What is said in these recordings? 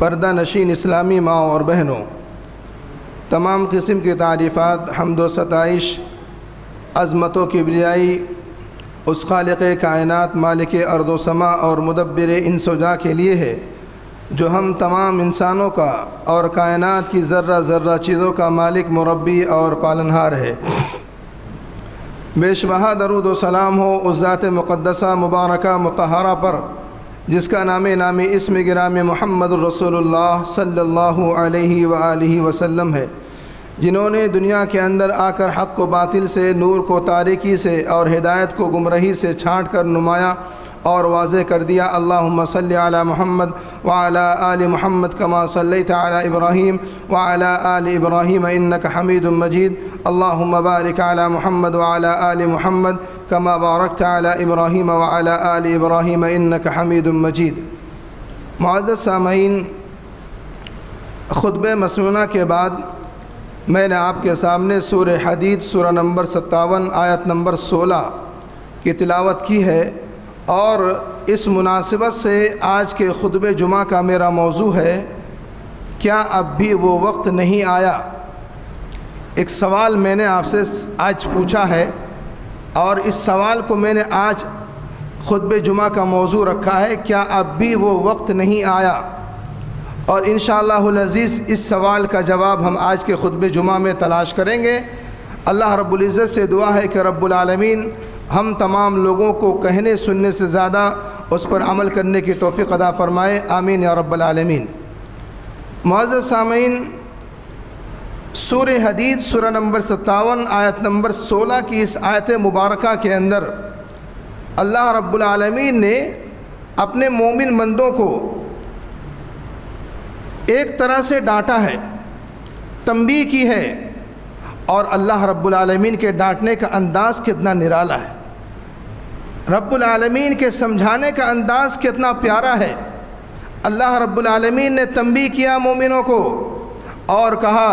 पर्दा नशीन इस्लामी माओ और बहनों, तमाम किस्म की तारीफ़ात, हमद सताइश, अज़मत की ब्रियाई, उस खालिक कायनात मालिक अर्दोसमा और मुदब्बर इंसोजा के लिए है, जो हम तमाम इंसानों का और कायनात की ज़र्रा ज़र्रा चीज़ों का मालिक मुरबी और पालनहार है। बेशबहा दरुद सलाम हो उस ज़ात मुक़दसा मुबारक मतहरा पर जिसका नाम नाम इसम गिराम महमद रसोल्ला सल्लल्लाहु वसम है। जिन्होंने दुनिया के अंदर आकर हक़ को बातिल से, नूर को तारिकी से और हिदायत को गुमरही से छाँट कर नुमाया और वाज कर दिया, अल्लाहुम्म सल्लि अला मोहम्मद व अला आल मोहम्मद कमा सल्लैत अला इब्राहीम व अला आल इब्राहीम इन्नक हमीदुम मजीद। अल्लाहुम्म बारिक अला मोहम्मद व अला आल मोहम्मद कमा बारकत अला इब्राहीम व अला आल इब्राहीम इन्नक हमीदुम मजीद। मुअज़्ज़ज़ सामीन ख़ुतब मसनूना के बाद मैंने आपके सामने सूर हदीद सूरा नंबर सत्तावन, आयत नंबर सोलह की तिलावत की है। और इस मुनासिबत से आज के ख़ुतब जुमा का मेरा मौजू है, क्या अब भी वो वक्त नहीं आया? एक सवाल मैंने आपसे आज पूछा है और इस सवाल को मैंने आज ख़ुतब जुमा का मौजू रखा है, क्या अब भी वो वक्त नहीं आया? और इन अज़ीज़ इस सवाल का जवाब हम आज के ख़ुतब जुमा में तलाश करेंगे। अल्लाह रब्बुल से दुआ है कि रब्बुल आलमीन हम तमाम लोगों को कहने, सुनने से ज़्यादा उस पर अमल करने की तोफ़ी अदा फ़रमाए। आमीन या रब्बुल आलमीन। मुआज़ सामीन सूर हदीद सूर नंबर सत्तावन, आयत नंबर सोलह की इस आयत मुबारक के अंदर अल्लाह रब्बुल आलमीन ने अपने मोमिन मंदों को एक तरह से डांटा है, तंबी की है, और अल्लाह रब्बुल के डांटने का अंदाज़ कितना निराला है। रब्बुल आलमीन के समझाने का अंदाज़ कितना प्यारा है। अल्लाह रब्बुल आलमीन ने तंबी किया मोमिनों को और कहा,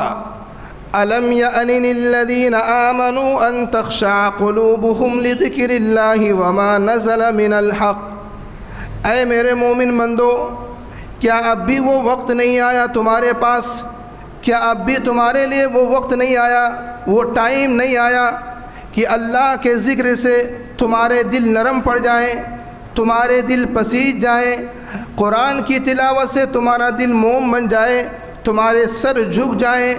अलम यदीन आमनु अन तख्शा लिदिक्रिल्लाहि वमा नज़ल मिनल हक़। ऐ मेरे मोमिन मंदो, क्या अब भी वो वक्त नहीं आया तुम्हारे पास? क्या अब भी तुम्हारे लिए वो वक्त नहीं आया? वो टाइम नहीं आया? कि अल्लाह के ज़िक्र से तुम्हारे दिल नरम पड़ जाए, तुम्हारे दिल पसीज जाए, कुरान की तिलावत से तुम्हारा दिल मोम बन जाए, तुम्हारे सर झुक जाए,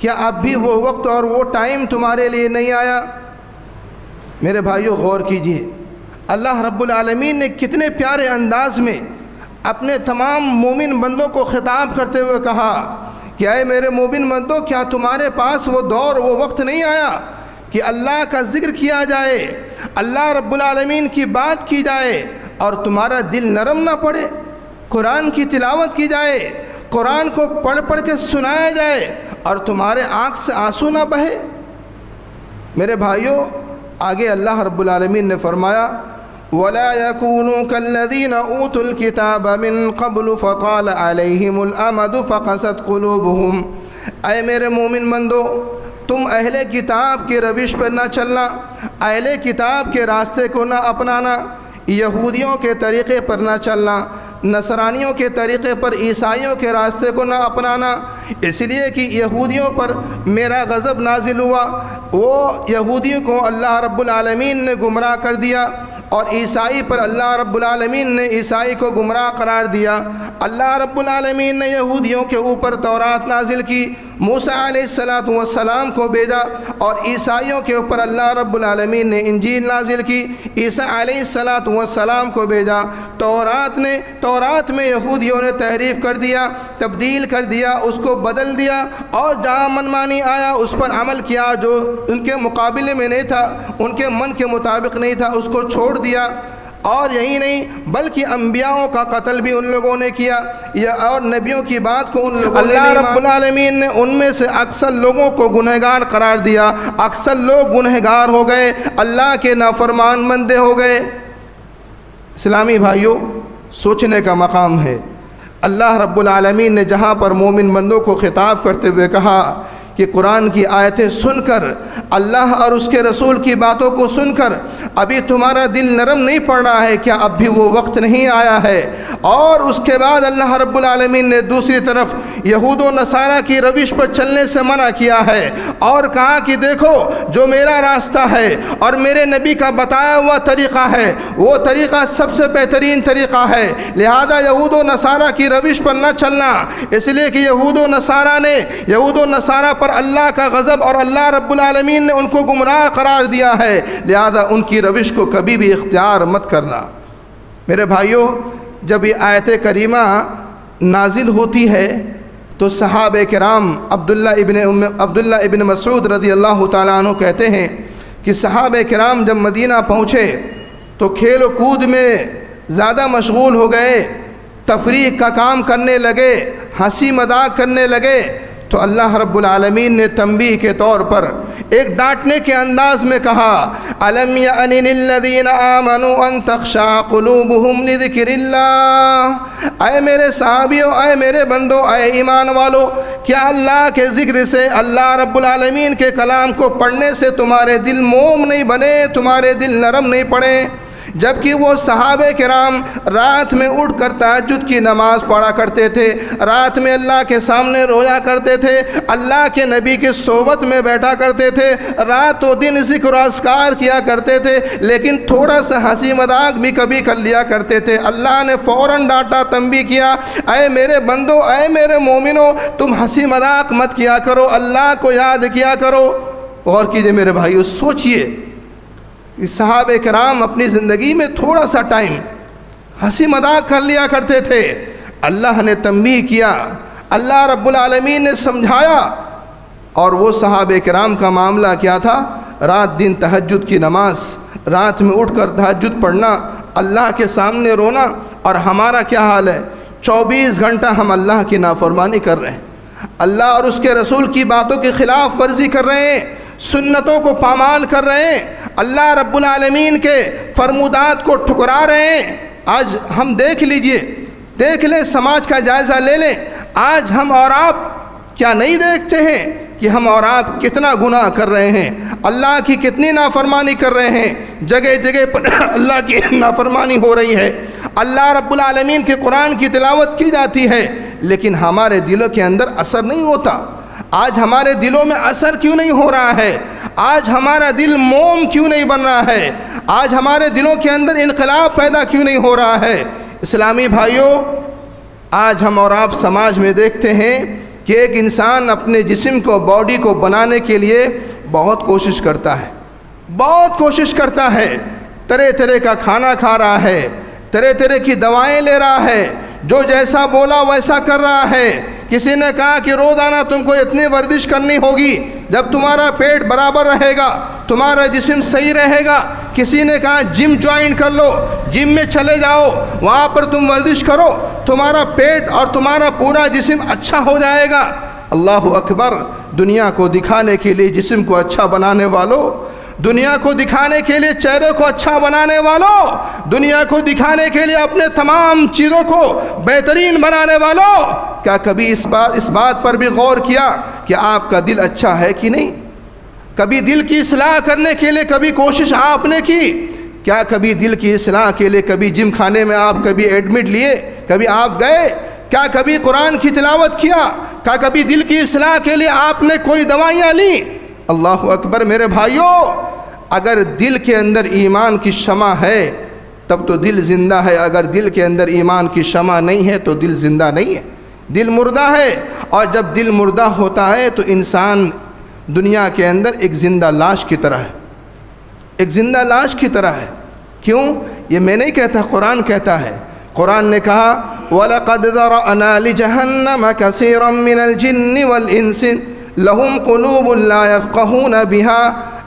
क्या अब भी वो वक्त और वो टाइम तुम्हारे लिए नहीं आया? मेरे भाइयों, गौर कीजिए, अल्लाह रब्बुल आलमीन ने कितने प्यारे अंदाज में अपने तमाम मोमिन बंदों को ख़िताब करते हुए कहा कि, आए मेरे मोमिन बंदों, क्या तुम्हारे पास वो दौर, वो वक्त नहीं आया? कि अल्लाह का ज़िक्र किया जाए, अल्लाह रब्बुल आलमीन की बात की जाए और तुम्हारा दिल नरम ना पड़े, कुरान की तिलावत की जाए, कुरान को पढ़ पढ़ के सुनाया जाए और तुम्हारे आँख से आँसू ना बहे। मेरे भाइयों, आगे अल्लाह रब्बुल आलमीन ने फरमाया, वला यकूनु कल्लदीन ऊतुल किताब मेरे मोमिन मंदो तुम अहले किताब के रविश पर ना चलना, अहले किताब के रास्ते को ना अपनाना, यहूदियों के तरीक़े पर ना चलना, नसरानियों के तरीक़े पर, ईसाइयों के रास्ते को ना अपनाना। इसलिए कि यहूदियों पर मेरा गज़ब नाजिल हुआ। वो यहूदियों को अल्लाह रब्बुल आलमीन ने गुमराह कर दिया और ईसाई पर अल्लाह रब्बुल आलमीन ने ईसाई को गुमराह करार दिया। अल्लाह रब्बुल आलमीन ने यहूदियों के ऊपर तौरात नाजिल की। मूसा सलाम को भेजा और ईसाइयों के ऊपर अल्लाह रब्बुल आलमीन ने इंजील नाजिल की। ईसा सलाम को भेजा। तौरात ने, तौरात में यहूदियों ने तहरीफ़ कर दिया, तब्दील कर दिया, उसको बदल दिया और जहाँ मनमानी आया, उस पर अमल किया जो उनके मुकाबले में नहीं था, उनके मन के मुताबिक नहीं था, उसको छोड़ दिया। और यही नहीं बल्कि अम्बियाओं का कत्ल भी उन लोगों ने किया। या और नबियों की बात को उन लोगों अल्लाह रब्बुल ने उनमें से अक्सर लोगों को गुनहगार करार दिया। अक्सर लोग गुनहगार हो गए अल्लाह के नाफरमान बंदे हो गए। इस्लामी भाइयों सोचने का मकाम है। अल्लाह रब्बुल आलमीन ने जहाँ पर मोमिन बंदों को ख़िताब करते हुए कहा कि कुरान की आयतें सुनकर, अल्लाह और उसके रसूल की बातों को सुनकर, अभी तुम्हारा दिल नरम नहीं पड़ रहा है, क्या अब भी वो वक्त नहीं आया है? और उसके बाद अल्लाह रब्बुल आलमीन ने दूसरी तरफ़ यहूद नसारा की रविश पर चलने से मना किया है और कहा कि देखो, जो मेरा रास्ता है और मेरे नबी का बताया हुआ तरीक़ा है, वो तरीक़ा सबसे बेहतरीन तरीक़ा है। लिहाजा यहूद नसारा की रविश पर न चलना, इसलिए कि यहूद नसारा ने, यहूद नसारा पर अल्लाह का गज़ब और अल्लाह रब्बुल ने उनको गुमराह करार दिया है, लिहाजा उनकी रविश को कभी भी इख्तियार मत करना। मेरे भाइयों, जब ये आयत करीमा नाजिल होती है तो सहाब कराम अब्दुल्ला इबन अब्दुल्ला इबन मसूद रदी अल्लाह तु कहते हैं कि सहाब कराम जब मदीना पहुँचे तो खेल कूद में ज़्यादा मशगूल हो गए, तफरीक का काम करने लगे, हँसी मज़ाक करने लगे तो अल्लाह रब्बुल आलमीन ने तंबी के तौर पर एक डांटने के अंदाज में कहा आए मेरे साहबियों आए मेरे बंदो आए ईमान वालो, क्या अल्लाह के ज़िक्र से, अल्लाह रब्बुल आलमीन के कलाम को पढ़ने से तुम्हारे दिल मोम नहीं बने, तुम्हारे दिल नरम नहीं पड़े? जबकि वो सहाब कराम रात में उठ कर तहजद की नमाज़ पढ़ा करते थे। रात में अल्लाह के सामने रोया करते थे। अल्लाह के नबी के सोबत में बैठा करते थे। रात व दिन ज़िक्र असकार किया करते थे, लेकिन थोड़ा सा हँसी मज़ाक भी कभी कर लिया करते थे। अल्लाह ने फ़ौर डांटा, तंबी किया, अय मेरे बंदो, अय मेरे मोमिनो, तुम हँसी मज़ाक मत किया करो, अल्लाह को याद किया करो। और कीजिए मेरे भाइयों, सोचिए। साहब कराम अपनी ज़िंदगी में थोड़ा सा टाइम हँसी मज़ाक कर लिया करते थे। अल्लाह ने तंबी किया। अल्लाह रब्बुल आलमीन ने समझाया। और वो सहाब कराम का मामला क्या था? रात दिन तहजद की नमाज़, रात में उठ कर तहजद पढ़ना, अल्लाह के सामने रोना। और हमारा क्या हाल है? चौबीस घंटा हम अल्लाह की नाफरमानी कर रहे हैं। अल्लाह और उसके रसूल की बातों के ख़िलाफ़ वर्जी कर रहे हैं। सुन्नतों को पामाल कर रहे हैं। अल्लाह रब्बुल आलमीन के फरमुदात को ठुकरा रहे हैं। आज हम देख लीजिए, देख लें, समाज का जायज़ा ले लें। आज हम और आप क्या नहीं देखते हैं कि हम और आप कितना गुनाह कर रहे हैं। अल्लाह की कितनी नाफरमानी कर रहे हैं। जगह जगह पर अल्लाह की नाफरमानी हो रही है। अल्लाह रब्बुल आलमीन के कुरान की तिलावत की जाती है, लेकिन हमारे दिलों के अंदर असर नहीं होता। आज हमारे दिलों में असर क्यों नहीं हो रहा है? आज हमारा दिल मोम क्यों नहीं बन रहा है? आज हमारे दिलों के अंदर इनकलाब पैदा क्यों नहीं हो रहा है? इस्लामी भाइयों, आज हम और आप समाज में देखते हैं कि एक इंसान अपने जिस्म को, बॉडी को बनाने के लिए बहुत कोशिश करता है। बहुत कोशिश करता है। तरह तरह का खाना खा रहा है। तरह तरह की दवाएँ ले रहा है। जो जैसा बोला वैसा कर रहा है। किसी ने कहा कि रोज़ाना तुमको इतनी वर्जिश करनी होगी, जब तुम्हारा पेट बराबर रहेगा, तुम्हारा जिसम सही रहेगा। किसी ने कहा, जिम ज्वाइन कर लो, जिम में चले जाओ, वहाँ पर तुम वर्जिश करो, तुम्हारा पेट और तुम्हारा पूरा जिसम अच्छा हो जाएगा। अल्लाह अकबर, दुनिया को दिखाने के लिए जिसम को अच्छा बनाने वालों दुनिया को दिखाने के लिए चेहरे को अच्छा बनाने वालों, दुनिया को दिखाने के लिए अपने तमाम चीज़ों को बेहतरीन बनाने वालों, क्या कभी इस बात इस बात पर भी गौर किया कि आपका दिल अच्छा है कि नहीं? कभी दिल की असलाह करने के लिए कभी कोशिश आपने की? क्या कभी दिल की असलाह के लिए कभी जिम खाने में आप कभी एडमिट लिए? कभी आप गए? क्या कभी कुरान की तिलावत किया? क्या कभी दिल की असलाह के लिए आपने कोई दवाइयाँ ली? अल्लाह अकबर, मेरे भाइयों, अगर दिल के अंदर ईमान की क्षमा है, तब तो दिल ज़िंदा है। अगर दिल के अंदर ईमान की क्षमा नहीं है तो दिल ज़िंदा नहीं है। दिल मुर्दा है, और जब दिल मुर्दा होता है तो इंसान दुनिया के अंदर एक ज़िंदा लाश की तरह है। एक ज़िंदा लाश की तरह है। क्यों? ये मैं नहीं कहता, कुरान कहता है। कुरान ने कहा वलक़दर अनाली जहन्नम जिन्नि वल इंसिन लहुम कलूबुल्लाफ़ून बिहा।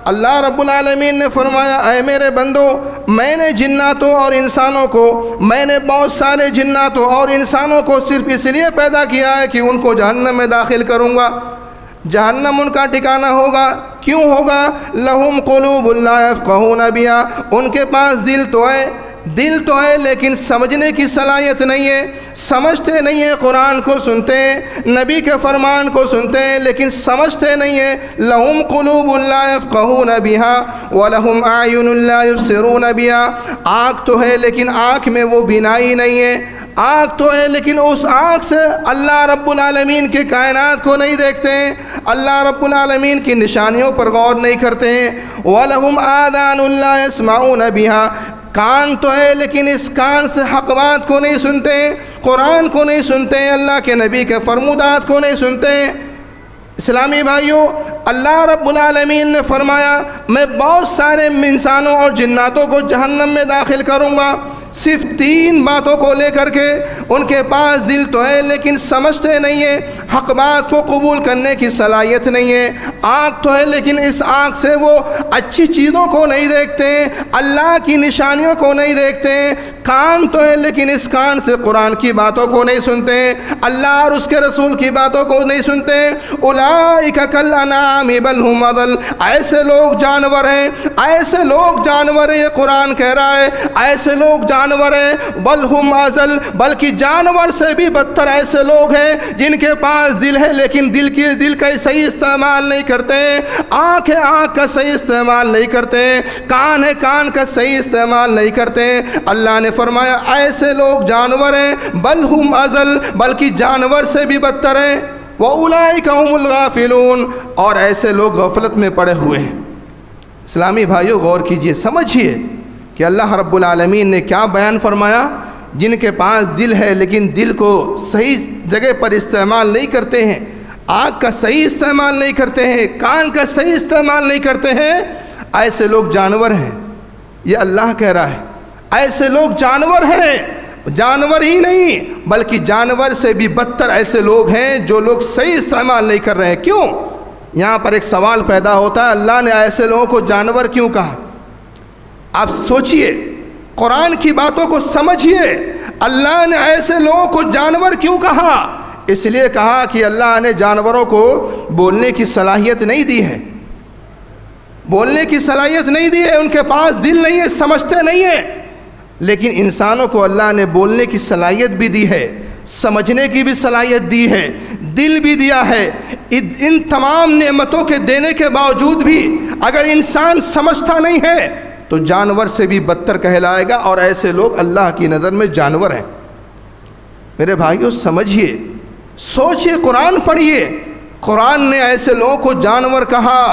अल्लाह रब्बुल आलमीन ने फरमाया अय मेरे बंदो, मैंने जिन्नातों और इंसानों को, मैंने बहुत सारे जिन्नातों और इंसानों को सिर्फ़ इसलिए पैदा किया है कि उनको जहन्नम में दाखिल करूँगा। जहन्नम उनका ठिकाना होगा। क्यों होगा? लहुम कलूबुल्लाफ़ून बिहा। उनके पास दिल तो है दिल तो है, लेकिन समझने की सलाहियत नहीं है। समझते नहीं है, कुरान को सुनते हैं, नबी के फरमान को सुनते हैं, लेकिन समझते नहीं है। लहुम कलूबुल्लाफ़ून बिहा व लहुम आयुनसिरून बिहा। आँख तो है, लेकिन आँख में वो बिनाई नहीं है। आँख तो है, लेकिन उस आँख से अल्लाह रब्बुल आलमीन के कायनात को नहीं देखते हैं। अल्लाह रब्बुल आलमीन की निशानियों पर गौर नहीं करते हैं। वलहुम आदान बिहा। कान तो है, लेकिन इस कान से हक बात को नहीं सुनते, कुरान को नहीं सुनते, अल्लाह के नबी के फरमुदात को नहीं सुनते। इस्लामी भाइयों, अल्लाह रब्बुल आलमीन ने फरमाया, मैं बहुत सारे इंसानों और जन्नातों को जहन्नम में दाखिल करूँगा। सिर्फ़ तीन बातों को लेकर के उनके पास दिल तो है, लेकिन समझते नहीं है। हक बात को कबूल करने की सलाहियत नहीं है। आँख तो है, लेकिन इस आँख से वो अच्छी चीज़ों को नहीं देखते अल्लाह की निशानियों को नहीं देखते कान तो है, लेकिन इस कान से कुरान की बातों को नहीं सुनते अल्लाह और उसके रसूल की बातों को नहीं सुनते उलानाम बल ऐसे लोग जानवर हैं, ऐसे लोग जानवर हैं, ये कुरान कह रहा है। ऐसे लोग जानवर हैं, बल हम अजल। बल्कि जानवर से भी बदतर ऐसे लोग हैं, जिनके पास पास दिल है, लेकिन दिल के दिल का सही इस्तेमाल नहीं करते। आँख है आँख का सही इस्तेमाल नहीं करते। कान है कान का सही इस्तेमाल नहीं करते। अल्लाह ने फरमाया, ऐसे लोग जानवर हैं, बल हम अजल, बल्कि जानवर से भी बदतर हैं। वह उलाई गाफिलून, और ऐसे लोग गफलत में पड़े हुए हैं। इस्लामी भाइयों, गौर कीजिए, समझिए कि अल्लाह रब्बुल आलमीन ने क्या बयान फरमाया? जिनके पास दिल है, लेकिन दिल को सही जगह पर इस्तेमाल नहीं करते हैं। आँख का सही इस्तेमाल नहीं करते हैं, कान का सही इस्तेमाल नहीं करते हैं। ऐसे लोग जानवर हैं, ये अल्लाह कह रहा है। ऐसे लोग जानवर हैं, जानवर ही नहीं, बल्कि जानवर से भी बदतर ऐसे लोग हैं जो लोग सही इस्तेमाल नहीं कर रहे हैं। क्यों? यहाँ पर एक सवाल पैदा होता है, अल्लाह ने ऐसे लोगों को जानवर क्यों कहा? आप सोचिए कुरान की बातों को समझिए। अल्लाह ने ऐसे लोगों को जानवर क्यों कहा? इसलिए कहा कि अल्लाह ने जानवरों को बोलने की सलाहियत नहीं दी है। बोलने की सलाहियत नहीं दी है, उनके पास दिल नहीं है, समझते नहीं है। लेकिन इंसानों को अल्लाह ने बोलने की सलाहियत भी दी है, समझने की भी सलाहियत दी है, दिल भी दिया है। इन तमाम नेमतों के देने के बावजूद भी अगर इंसान समझता नहीं है तो जानवर से भी बदतर कहलाएगा और ऐसे लोग अल्लाह की नज़र में जानवर हैं। मेरे भाइयों, समझिए, सोचिए, कुरान पढ़िए। कुरान ने ऐसे लोगों को जानवर कहा,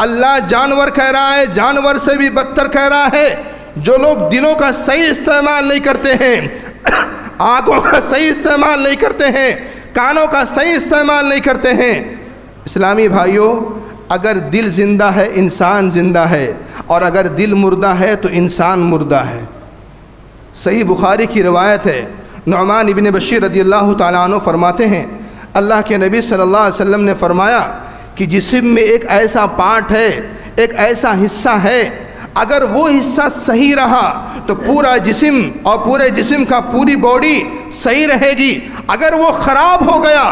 अल्लाह जानवर कह रहा है, जानवर से भी बदतर कह रहा है। जो लोग दिलों का सही इस्तेमाल नहीं करते हैं, आँखों का सही इस्तेमाल नहीं करते हैं, कानों का सही इस्तेमाल नहीं करते हैं। इस्लामी भाइयों, अगर दिल ज़िंदा है, इंसान ज़िंदा है और अगर दिल मुर्दा है तो इंसान मुर्दा है। सही बुखारी की रवायत है। नुमान इबन बशीर रदी अल्लाह तु फरमाते हैं, अल्लाह के नबी अलैहि वसल्लम ने फरमाया कि जिसम में एक ऐसा पार्ट है, एक ऐसा हिस्सा है, अगर वो हिस्सा सही रहा तो पूरा जिसम और पूरे जिसम का पूरी बॉडी सही रहेगी। अगर वो ख़राब हो गया,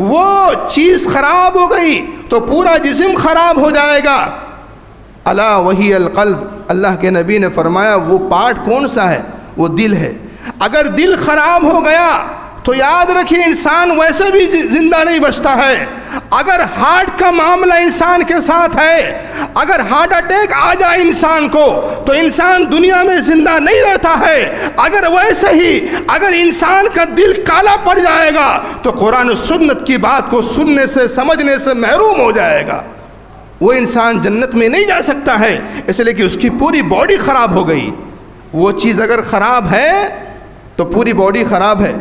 वो चीज़ ख़राब हो गई तो पूरा जिसम ख़राब हो जाएगा। अला वही अलकल्ब अल्लाह के नबी ने फरमाया, वो पार्ट कौन सा है? वो दिल है। अगर दिल ख़राब हो गया तो याद रखिए, इंसान वैसे भी ज़िंदा नहीं बचता है। अगर हार्ट का मामला इंसान के साथ है, अगर हार्ट अटैक आ जाए इंसान को तो इंसान दुनिया में ज़िंदा नहीं रहता है। अगर वैसे ही, अगर इंसान का दिल काला पड़ जाएगा तो कुरान सुन्नत की बात को सुनने से, समझने से महरूम हो जाएगा। वो इंसान जन्नत में नहीं जा सकता है, इसलिए कि उसकी पूरी बॉडी ख़राब हो गई। वो चीज़ अगर ख़राब है तो पूरी बॉडी ख़राब है।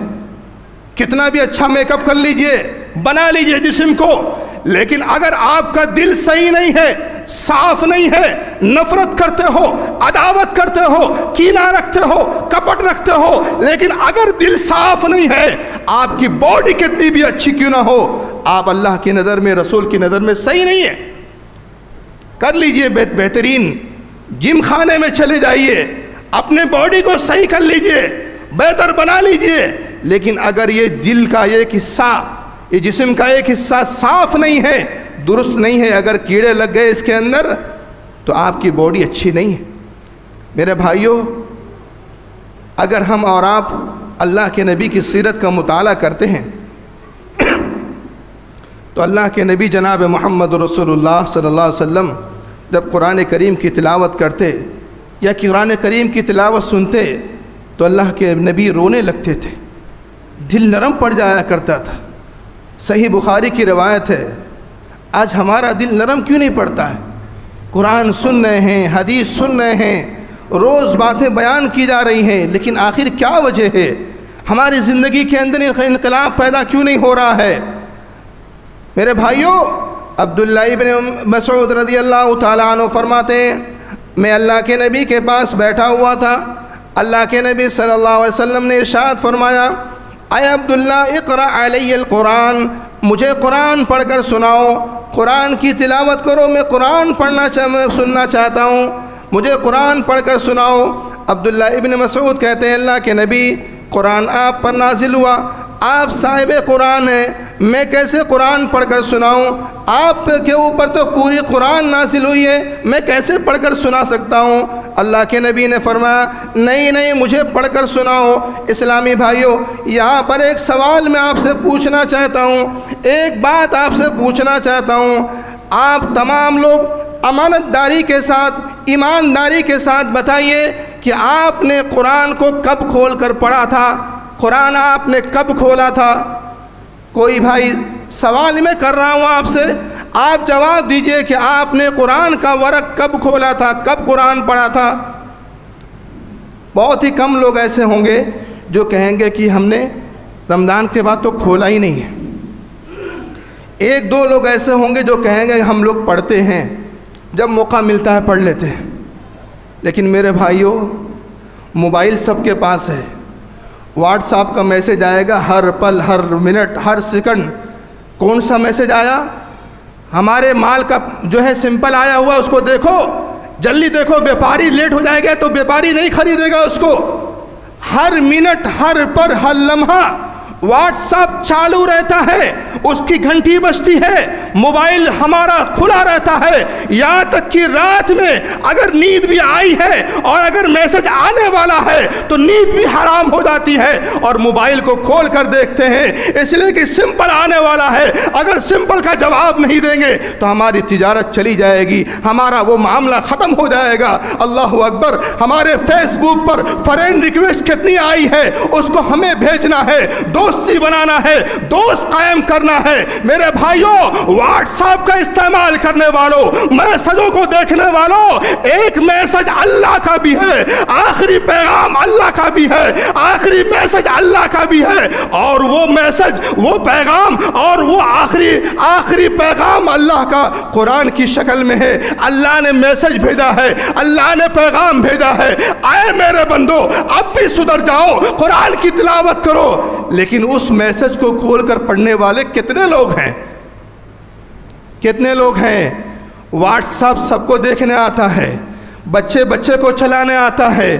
कितना भी अच्छा मेकअप कर लीजिए, बना लीजिए जिसम को, लेकिन अगर आपका दिल सही नहीं है, साफ़ नहीं है, नफरत करते हो, अदावत करते हो, कीना रखते हो, कपट रखते हो, लेकिन अगर दिल साफ़ नहीं है, आपकी बॉडी कितनी भी अच्छी क्यों ना हो, आप अल्लाह की नज़र में, रसूल की नज़र में सही नहीं है। कर लीजिए बेहतरीन। जिम खाने में चले जाइए। अपने बॉडी को सही कर लीजिए। बेहतर बना लीजिए। लेकिन अगर ये दिल का एक हिस्सा, ये जिस्म का एक हिस्सा साफ़ नहीं है, दुरुस्त नहीं है, अगर कीड़े लग गए इसके अंदर तो आपकी बॉडी अच्छी नहीं है। मेरे भाइयों, अगर हम और आप अल्लाह के नबी की सीरत का मुताला करते हैं तो अल्लाह के नबी जनाब मोहम्मद रसोल्ला सल्ला वसल्लम जब कुरान करीम की तिलावत करते या कुरान करीम की तिलावत सुनते तो अल्लाह के नबी रोने लगते थे। दिल नरम पड़ जाया करता था। सही बुखारी की रवायत है, आज हमारा दिल नरम क्यों नहीं पड़ता है? कुरान सुन रहे हैं, हदीस सुन रहे हैं, रोज़ बातें बयान की जा रही हैं, लेकिन आखिर क्या वजह है? हमारी ज़िंदगी के अंदर इनकलाब पैदा क्यों नहीं हो रहा है? मेरे भाइयों अब्दुल्ला इबन मसूद रदी अल्लाह तु फरमाते हैं, मैं अल्लाह के नबी के पास बैठा हुआ था। अल्लाह के नबी सल्लल्लाहु अलैहि वसल्लम ने इरशाद फरमाया आय अब्दुल्ला, इकरा कुरान, मुझे कुरान पढ़कर सुनाओ। कुरान की तिलावत करो, मैं कुरान पढ़ना चाह सुनना चाहता हूँ। मुझे कुरान पढ़कर सुनाओ। अब्दुल्ला इबन मसूद कहते हैं, अल्लाह के नबी, कुरान आप पर नाजिल हुआ। आप साहिब कुरान हैं। मैं कैसे कुरान पढ़कर सुनाऊं? आप के ऊपर तो पूरी कुरान नासिल हुई है। मैं कैसे पढ़कर सुना सकता हूँ? अल्लाह के नबी ने फरमाया, नहीं नहीं, मुझे पढ़कर सुनाओ। इस्लामी भाइयों, यहाँ पर एक सवाल मैं आपसे पूछना चाहता हूँ। एक बात आपसे पूछना चाहता हूँ। आप तमाम लोग अमानतदारी के साथ, ईमानदारी के साथ बताइए कि आपने कुरान को कब खोल कर पढ़ा था? कुरान आपने कब खोला था? कोई भाई सवाल मैं कर रहा हूँ आपसे, आप जवाब दीजिए कि आपने कुरान का वर्क कब खोला था, कब कुरान पढ़ा था। बहुत ही कम लोग ऐसे होंगे जो कहेंगे कि हमने रमज़ान के बाद तो खोला ही नहीं है। एक दो लोग ऐसे होंगे जो कहेंगे हम लोग पढ़ते हैं, जब मौका मिलता है पढ़ लेते हैं। लेकिन मेरे भाइयों, मोबाइल सबके पास है। व्हाट्सएप का मैसेज आएगा, हर पल, हर मिनट हर सेकंड कौन सा मैसेज आया? हमारे माल का जो है सिंपल आया हुआ, उसको देखो। जल्दी देखो, व्यापारी लेट हो जाएगा तो व्यापारी नहीं खरीदेगा उसको। हर मिनट हर पर, हर लम्हा। व्हाट्सएप चालू रहता है, उसकी घंटी बजती है, मोबाइल हमारा खुला रहता है। यहाँ तक कि रात में अगर नींद भी आई है और अगर मैसेज आने वाला है तो नींद भी हराम हो जाती है और मोबाइल को खोल कर देखते हैं। इसलिए कि सिंपल आने वाला है। अगर सिंपल का जवाब नहीं देंगे तो हमारी तिजारत चली जाएगी। हमारा वो मामला ख़त्म हो जाएगा। अल्लाह अकबर, हमारे फेसबुक पर फ्रेंड रिक्वेस्ट कितनी आई है, उसको हमें भेजना है। दो दोस्ती बनाना है, दोस्त कायम करना है। मेरे भाइयों व्हाट्सएप का इस्तेमाल करने वालों, मैसेजों को देखने वालों, एक मैसेज अल्लाह का भी है, आखिरी पैगाम अल्लाह का भी है, आखिरी मैसेज अल्लाह का भी है, और वो मैसेज, वो पैगाम, और वो आखिरी आखिरी पैगाम अल्लाह का कुरान की शक्ल में है। अल्लाह ने मैसेज भेजा है, अल्लाह ने पैगाम भेजा है। आए मेरे बंदो, अब भी सुधर जाओ, कुरान की तिलावत करो, लेकिन लेकिन उस मैसेज को खोलकर पढ़ने वाले कितने लोग हैं? कितने लोग हैं? व्हाट्सअप सबको देखने आता है बच्चे बच्चे को चलाने आता है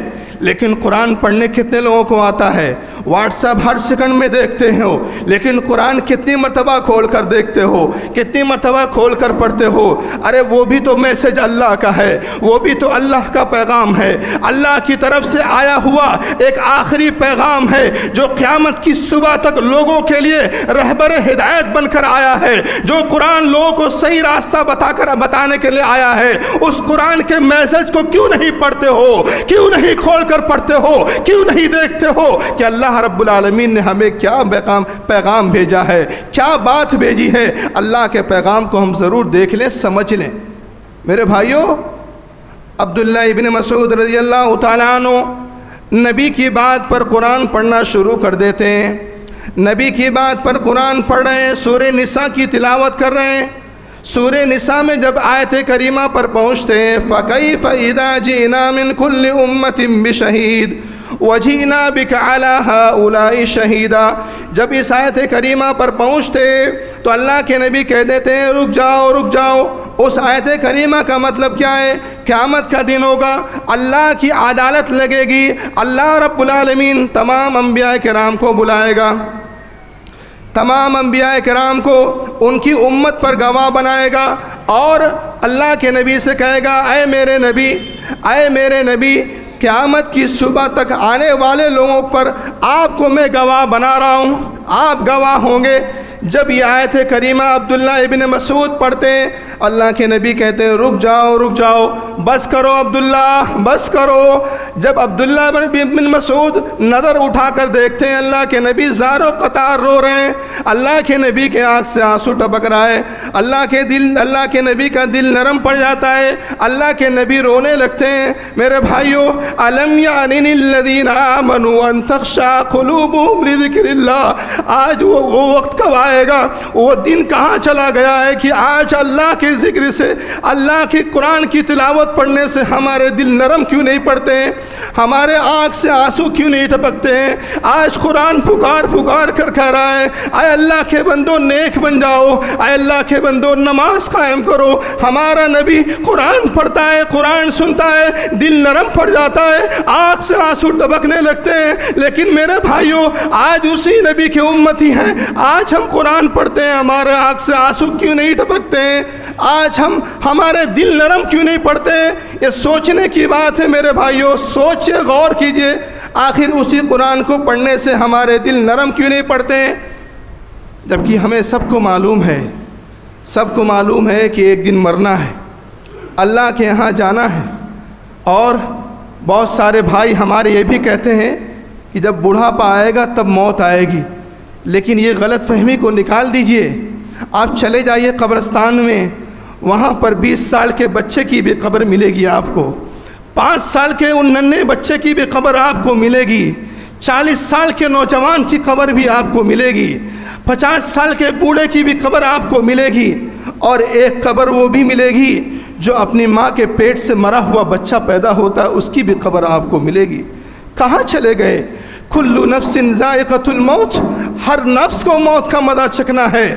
लेकिन कुरान पढ़ने कितने लोगों को आता है? व्हाट्सएप हर सेकंड में देखते हो, लेकिन कुरान कितनी मरतबा खोल कर देखते हो, कितनी मरतबा खोल कर पढ़ते हो? अरे, वो भी तो मैसेज अल्लाह का है, वो भी तो अल्लाह का पैगाम है। अल्लाह की तरफ़ से आया हुआ एक आखिरी पैगाम है, जो क़्यामत की सुबह तक लोगों के लिए रहबर हिदायत बनकर आया है, जो कुरान लोगों को सही रास्ता बताकर, बताने के लिए आया है। उस कुरान के मैसेज को क्यों नहीं पढ़ते हो? क्यों नहीं खोल कर पढ़ते हो? क्यों नहीं देखते हो? कि अल्लाह रब्बुल आलमीन ने हमें क्या पैगाम पैगाम भेजा है? क्या बात भेजी है? अल्लाह के पैगाम को हम ज़रूर देख लें, समझ लें। मेरे भाइयों अब्दुल्ला इबन मसूद रज़ी अल्लाह तु नबी की बात पर कुरान पढ़ना शुरू कर देते हैं। नबी की बात पर कुरान पढ़ रहे हैं सूर्य निसा की तिलावत कर रहे हैं। सूर्य निसा में जब आयत करीमा पर पहुँचते हैं फ़कई फ़ैदा जीना मिन कुल्ल उम्मतिम शहीद वजीना बिकला उलाई शहीदा। जब इस आयत करीमा पर पहुँचते तो अल्लाह के नबी कह देते हैं, रुक जाओ रुक जाओ। उस आयत करीमा का मतलब क्या है? क़्यामत का दिन होगा, अल्लाह की अदालत लगेगी, अल्लाह रब्बुल तमाम अम्बिया कराम को बुलाएगा। तमाम अम्बिया कराम को उनकी उम्मत पर गवाह बनाएगा और अल्लाह के नबी से कहेगा अय मेरे नबी अय मेरे नबी, क़्यामत की सुबह तक आने वाले लोगों पर आपको मैं गवाह बना रहा हूँ। आप गवाह होंगे। जब ये आयत करीमा अब्दुल्ला इबन मसूद पढ़ते हैं, अल्लाह के नबी कहते हैं, रुक जाओ रुक जाओ, बस करो अब्दुल्ला, बस करो। जब अब्दुल्ला बिन मसूद नज़र उठाकर देखते हैं, अल्लाह के नबी ज़ारो कतार रो रहे हैं। अल्लाह के नबी के आँख से आँसू टपक रहा है। अल्लाह के दिल अल्लाह के नबी का दिल नरम पड़ जाता है। अल्लाह के नबी रोने लगते हैं, मेरे भाइयों, अलम यादीन मनु आज वो वो वक्त कब आएगा? वो दिन कहाँ चला गया है कि आज अल्लाह के ज़िक्र से, अल्लाह के कुरान की तिलावत पढ़ने से हमारे दिल नरम क्यों नहीं पड़ते हैं? हमारे आँख से आँसू क्यों नहीं टपकते हैं? आज कुरान पुकार पुकार कर कह रहा है, आए अल्लाह के बंदो, नेक बन जाओ। आए अल्लाह के बंदो, नमाज़ कायम करो। हमारा नबी कुरान पढ़ता है, कुरान सुनता है, दिल नरम पड़ जाता है, आँख से आँसू टपकने लगते हैं। लेकिन मेरे भाइयों, आज उसी नबी के उम्मत ही। आज हम कुरान पढ़ते हैं, हमारे आँख से आँसू क्यों नहीं टपकते हैं? आज हम, हमारे दिल नरम क्यों नहीं पड़ते हैं? ये सोचने की बात है मेरे भाइयों, सोचिए, गौर कीजिए। आखिर उसी कुरान को पढ़ने से हमारे दिल नरम क्यों नहीं पड़ते हैं? जबकि हमें सबको मालूम है, सबको मालूम है कि एक दिन मरना है। अल्लाह के यहाँ जाना है। और बहुत सारे भाई हमारे ये भी कहते हैं कि जब बुढ़ापा आएगा, तब मौत आएगी। लेकिन ये गलत फहमी को निकाल दीजिए। आप चले जाइए कब्रस्तान में। वहाँ पर 20 साल के बच्चे की भी खबर मिलेगी आपको। पाँच साल के उन नन्हे बच्चे की भी खबर आपको मिलेगी। चालीस साल के नौजवान की खबर भी आपको मिलेगी। पचास साल के बूढ़े की भी खबर आपको मिलेगी। और एक खबर वो भी मिलेगी जो अपनी माँ के पेट से मरा हुआ बच्चा पैदा होता है, उसकी भी खबर आपको मिलेगी। कहाँ चले गए? कुल्लू नफ्सिन जायक़तुल मौत हर नफ्स को मौत का मदा चखना है।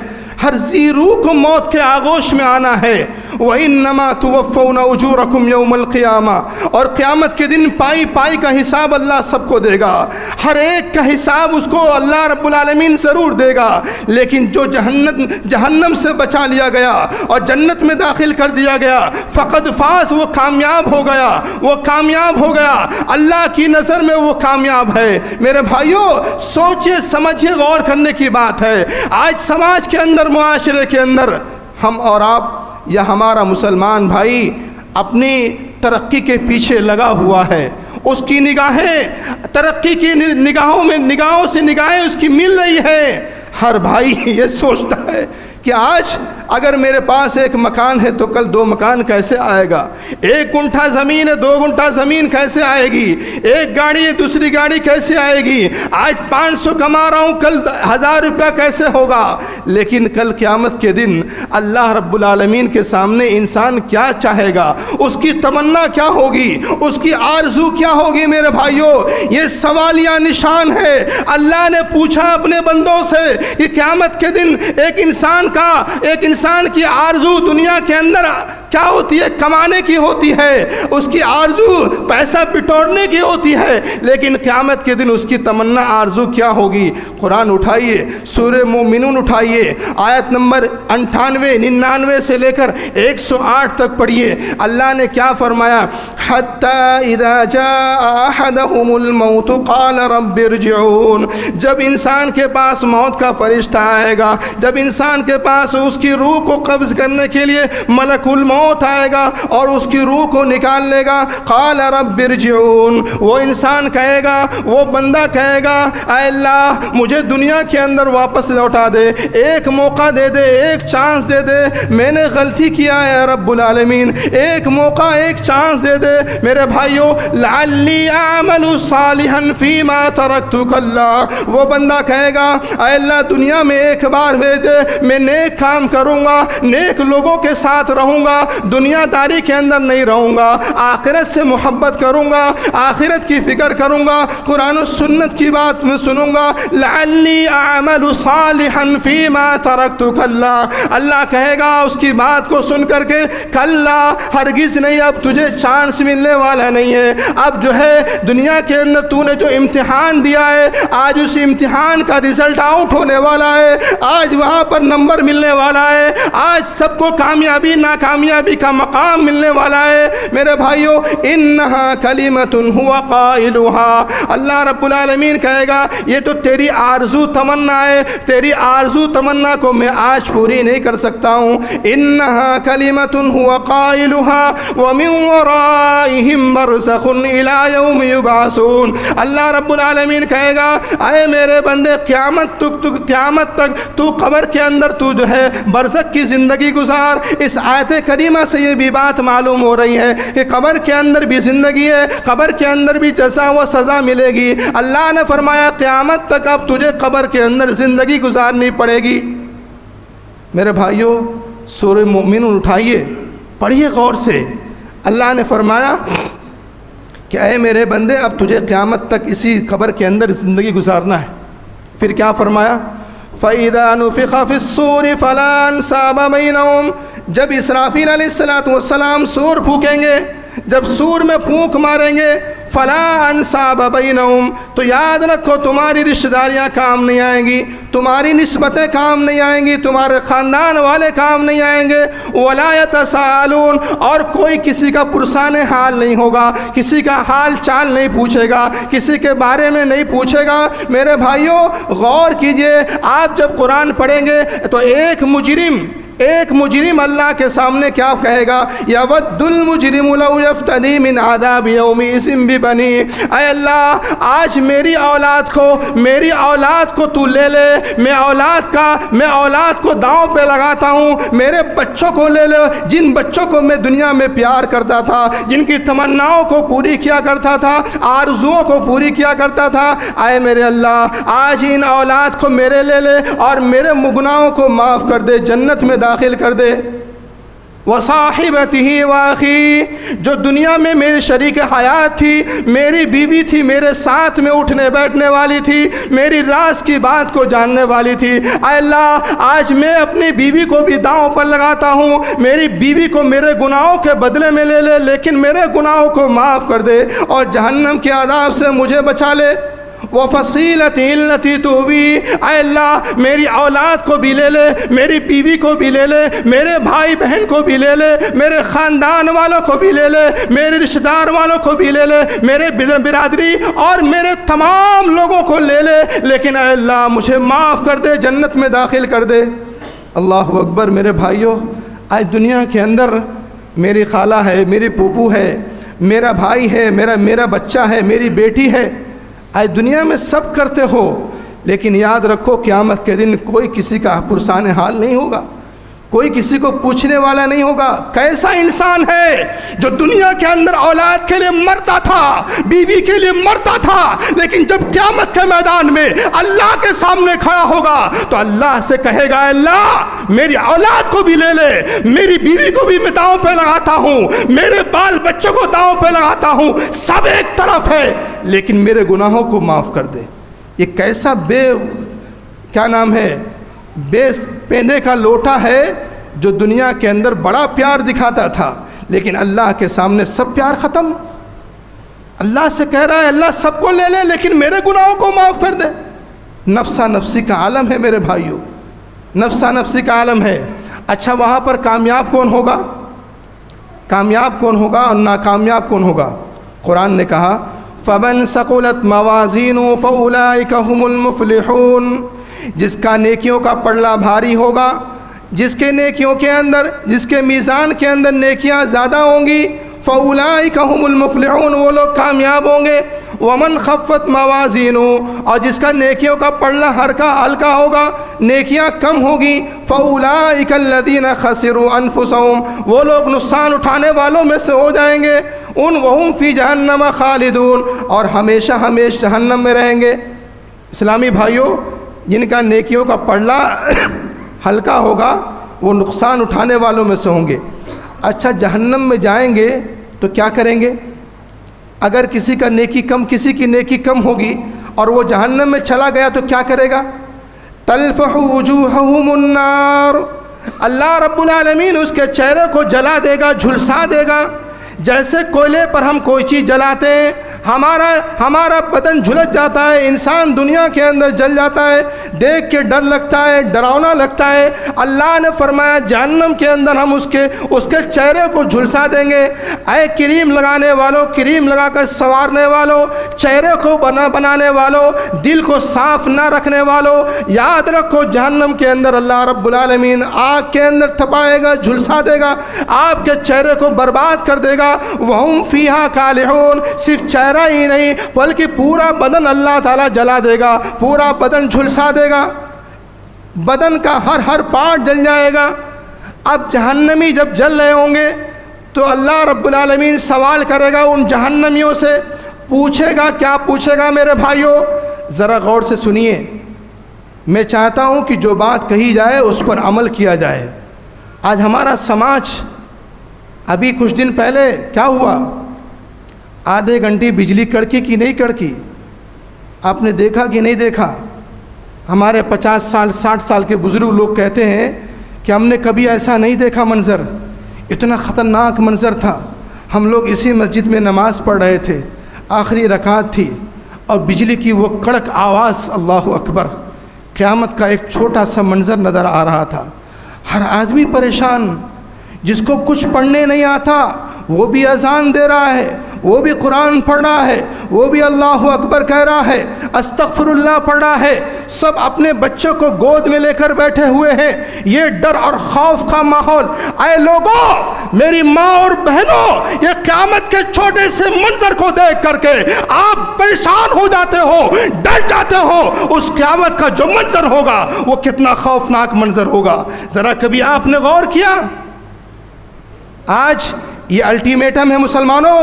हर जीरू को मौत के आगोश में आना है। वही नमा तुवफ़ौना उजूरकुम यौमल क़ियामा। और क़यामत के दिन पाई पाई का हिसाब अल्लाह सबको देगा। हर एक का हिसाब उसको अल्लाह रब्बुल आलमीन ज़रूर देगा। लेकिन जो जहन्नत, जहन्नम से बचा लिया गया और जन्नत में दाखिल कर दिया गया फ़कत फास वो कामयाब हो गया, वो कामयाब हो गया। अल्लाह की नज़र में वो कामयाब है। मेरे भाइयों, सोचिए, समझिए, गौर करने की बात है। आज समाज के अंदर मुआशरे के अंदर हम और आप या हमारा मुसलमान भाई अपनी तरक्की के पीछे लगा हुआ है। उसकी निगाहें, तरक्की की निगाहों में, निगाहों से निगाहें उसकी मिल रही है। हर भाई ये सोचता है कि आज अगर मेरे पास एक मकान है तो कल दो मकान कैसे आएगा? एक गुंठा ज़मीन है, दो गुंठा ज़मीन कैसे आएगी? एक गाड़ी है, दूसरी गाड़ी कैसे आएगी? आज 500 कमा रहा हूँ, कल हज़ार रुपया कैसे होगा? लेकिन कल क़यामत के दिन अल्लाह रब्बुल आलमीन के सामने इंसान क्या चाहेगा? उसकी तमन्ना क्या होगी? उसकी आरज़ू क्या होगी मेरे भाइयों? ये सवालिया निशान है। अल्लाह ने पूछा अपने बंदों से कि क़यामत के दिन एक इंसान का, एक इंसान की आरज़ू दुनिया के अंदर क्या होती है? कमाने की होती है। उसकी आरज़ू पैसा पिटोड़ने की होती है। लेकिन क़्यामत के दिन उसकी तमन्ना आरज़ू क्या होगी? कुरान उठाइए सूर्य मोमिन उठाइए, आयत नंबर अंठानवे, निन्यानवे से लेकर 108 तक पढ़िए। अल्लाह ने क्या फरमाया? जब इंसान के पास मौत का फरिश्ता आएगा, जब इंसान के पास उसकी रूह को कब्ज करने के लिए मलकुल मौत आएगा और उसकी रूह को निकाल लेगा, काल रब बिरजून वो इंसान कहेगा, वो बंदा कहेगा अल्लाह, मुझे दुनिया के अंदर वापस लौटा दे, एक मौका दे दे, एक चांस दे दे, मैंने गलती किया है रब्बुल आलमीन, एक मौका, एक चांस दे दे, मेरे भाइयों, लाली सालिहन फीमा तरक्तु कल्ला। वो बंदा कहेगा अल्लाह, दुनिया में एक बार भेज दे, मैं नेक काम करूँगा, नेक लोगों के साथ रहूँगा, दुनियादारी के अंदर नहीं रहूँगा, आखिरत से मोहब्बत करूँगा, आखिरत की फ़िक्र करूँगा, कुरान सुन्नत की बात में सुनूँगा लाली आमल सालिहन फीमा तरक्तु कल्ला। अल्लाह कहेगा उसकी बात को सुन करके कल्ला, हरगिज़ नहीं, अब तुझे चांस मिलने वाला नहीं है, अब जो है, दुनिया के अंदर तूने जो इम्तिहान दिया है, आज उस इम्तिहान का रिज़ल्ट आउट होने वाला है। आज वहाँ पर नंबर मिलने वाला है। आज सबको कामयाबी, नाकामयाबी का मकाम मिलने वाला है। मेरे भाइयों इन कलीमतुन हुआ काइलुहा। अल्लाह रब्बुल आलमीन कहेगा, ये तो तेरी आरज़ू तमन्ना है। तेरी आरज़ू तमन्ना को मैं आज पूरी नहीं कर सकता हूँ। इन कलीमतुन हुआ काइलुहा। व मिन बरसखुन इला यौम युबासून अल्लाह रब्बुल आलमीन कहेगा, आए मेरे बंदे, क़यामत तक तू, क़यामत तक तू कब्र के अंदर तू जो है बरसक की ज़िंदगी गुजार। इस आयत करीमा से ये भी बात मालूम हो रही है कि कब्र के अंदर भी ज़िंदगी है, कब्र के अंदर भी जैसा व सज़ा मिलेगी। अल्लाह ने फरमाया, क़्यामत तक अब तुझे कब्र के अंदर ज़िंदगी गुजारनी पड़ेगी। मेरे भाइयों सूर मोमिन उठाइए, पढ़िए गौर से। अल्लाह ने फरमाया कि अय मेरे बंदे, अब तुझे क़्यामत तक इसी खबर के अंदर ज़िंदगी गुजारना है। फिर क्या फरमाया? फ़ैदा फलान फ़लान साबाम जब इसराफ़ील सलाम सूर फूकेंगे जब सूर में फूंक मारेंगे, फ़ला अनसाब बैनहुम तो याद रखो, तुम्हारी रिश्तेदारियाँ काम नहीं आएँगी, तुम्हारी नस्बतें काम नहीं आएँगी, तुम्हारे ख़ानदान वाले काम नहीं आएँगे। वलायत सालून और कोई किसी का पुरसान हाल नहीं होगा, किसी का हाल चाल नहीं पूछेगा, किसी के बारे में नहीं पूछेगा। मेरे भाइयों, गौर कीजिए, आप जब कुरान पढ़ेंगे तो एक मुजरिम एक मुजरिम अल्लाह के सामने क्या कहेगा? यवद्दुल आदाब यौमी इसम भी बनी। अय अल्लाह, आज मेरी औलाद को, मेरी औलाद को तू ले ले। मैं औलाद का, मैं औलाद को दांव पे लगाता हूँ। मेरे बच्चों को ले ले। जिन बच्चों को मैं दुनिया में प्यार करता था, जिनकी तमन्नाओं को पूरी किया करता था, आरजुओं को पूरी किया करता था, आए मेरे अल्लाह, आज इन औलाद को मेरे ले ले और मेरे मुगनाओं को माफ़ कर दे, जन्नत में दाखिल कर दे। वसाहिबत वाक़ी जो दुनिया में मेरी शरीक हयात थी, मेरी बीवी थी, मेरे साथ में उठने बैठने वाली थी, मेरी राज की बात को जानने वाली थी। अल्लाह, आज मैं अपनी बीवी को भी दांव पर लगाता हूँ। मेरी बीवी को मेरे गुनाहों के बदले में ले ले, लेकिन मेरे गुनाहों को माफ़ कर दे और जहन्नम के आदाब से मुझे बचा ले। वो फसीलती तो भी अल्लाह, मेरी औलाद को भी ले ले, मेरी बीवी को भी ले ले, मेरे भाई बहन को भी ले ले, मेरे ख़ानदान वालों को भी ले ले, मेरे रिश्तेदार वालों को भी ले ले, मेरे बिरादरी और मेरे तमाम लोगों को ले ले। लेकिन अल्लाह, मुझे माफ़ कर दे, जन्नत में दाखिल कर दे। अल्लाह अकबर, मेरे भाइयों, आज दुनिया के अंदर मेरी खाला है, मेरी पुपू है, मेरा भाई है, मेरा मेरा बच्चा है, मेरी बेटी है। आज दुनिया में सब करते हो, लेकिन याद रखो, क़्यामत के दिन कोई किसी का पुरसान हाल नहीं होगा। कोई किसी को पूछने वाला नहीं होगा, कैसा इंसान है जो दुनिया के अंदर औलाद के लिए मरता था, बीवी के लिए मरता था, लेकिन जब क्यामत के मैदान में अल्लाह के सामने खड़ा होगा तो अल्लाह से कहेगा, अल्लाह, मेरी औलाद को भी ले ले, मेरी बीवी को भी मैं दाव पे लगाता हूँ, मेरे बाल बच्चों को दांव पे लगाता हूँ, सब एक तरफ़ है, लेकिन मेरे गुनाहों को माफ़ कर दे। ये कैसा बे, क्या नाम है? बेस पेंदे का लोटा है जो दुनिया के अंदर बड़ा प्यार दिखाता था, लेकिन अल्लाह के सामने सब प्यार ख़त्म। अल्लाह से कह रहा है, अल्लाह सबको ले ले, लेकिन मेरे गुनाहों को माफ़ कर दे। नफसा नफसी का आलम है मेरे भाइयों। नफसा नफसी का आलम है। अच्छा वहाँ पर कामयाब कौन होगा? कामयाब कौन होगा और नाकामयाब कौन होगा? कुरान ने कहा फ़बन सकुलत मवाजीन फ़लाफलहून जिसका नेकियों का पड़ला भारी होगा, जिसके नेकियों के अंदर, जिसके मीज़ान के अंदर नेकियाँ ज़्यादा होंगी फ़ौलाई कहमुलमफलून वो लोग कामयाब होंगे। वमन खफ़त मवाजीन, और जिसका नेकियों का पढ़ना हल्का हल्का होगा, नेकियाँ कम होगी। फ़ौलाइकल्लदीन खसर अनफुसम वो लोग नुकसान उठाने वालों में से हो जाएँगे। उन वहम फ़ी जहन्नम खालिदून, और हमेशा हमेश जहन्नम में रहेंगे। इस्लामी भाइयों जिनका नेकियों का पढ़ना हल्का होगा, वो नुकसान उठाने वालों में से होंगे। अच्छा जहन्नम में जाएँगे तो क्या करेंगे? अगर किसी का नेकी कम, किसी की नेकी कम होगी और वो जहन्नम में चला गया तो क्या करेगा? तल्फ़ूजूहमुन्नार अल्लाह रब्बुल आलमीन उसके चेहरे को जला देगा, झुलसा देगा। जैसे कोयले पर हम कोई चीज़ जलाते हैं, हमारा हमारा बदन झुलस जाता है, इंसान दुनिया के अंदर जल जाता है, देख के डर लगता है, डरावना लगता है। अल्लाह ने फरमाया, जहन्नम के अंदर हम उसके उसके चेहरे को झुलसा देंगे। अय क्रीम लगाने वालों, क्रीम लगाकर संवारने वालों, चेहरे को बना, बनाने वालों, दिल को साफ़ ना रखने वालों, याद रखो जहन्नम के अंदर अल्लाह रब्बुल आग के अंदर थपाएगा, झुलसा देगा, आपके चेहरे को बर्बाद कर देगा। वह फ़ीहा कालहून, सिर्फ़ चेहरा ही नहीं, बल्कि पूरा बदन अल्लाह ताला जला देगा, पूरा बदन झुलसा देगा। बदन का हर हर पार्ट जल जाएगा। अब जहन्नमी जब जल रहे होंगे तो अल्लाह रब्बुल सवाल करेगा उन जहन्नमियों से, पूछेगा, क्या पूछेगा मेरे भाइयों? ज़रा गौर से सुनिए। मैं चाहता हूँ कि जो बात कही जाए, उस पर अमल किया जाए। आज हमारा समाज अभी कुछ दिन पहले क्या हुआ? आधे घंटे बिजली कड़की कि नहीं कड़की। आपने देखा कि नहीं देखा? हमारे पचास साल, साठ साल के बुज़ुर्ग लोग कहते हैं कि हमने कभी ऐसा नहीं देखा मंज़र। इतना ख़तरनाक मंज़र था। हम लोग इसी मस्जिद में नमाज़ पढ़ रहे थे। आखिरी रकात थी और बिजली की वो कड़क आवाज़, अल्लाह अकबर, क़यामत का एक छोटा सा मंज़र नज़र आ रहा था। हर आदमी परेशान। जिसको कुछ पढ़ने नहीं आता, वो भी अजान दे रहा है, वो भी कुरान पढ़ रहा है, वो भी अल्लाह अकबर कह रहा है, अस्तगफिरुल्लाह पढ़ रहा है, सब अपने बच्चों को गोद में लेकर बैठे हुए हैं। ये डर और खौफ का माहौल। आए लोगों, मेरी माँ और बहनों, ये क्यामत के छोटे से मंजर को देख करके आप परेशान हो जाते हो, डर जाते हो, उस क्यामत का जो मंजर होगा, वो कितना खौफनाक मंजर होगा। ज़रा कभी आपने गौर किया? आज ये अल्टीमेटम है मुसलमानों,